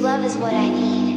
love is what I need.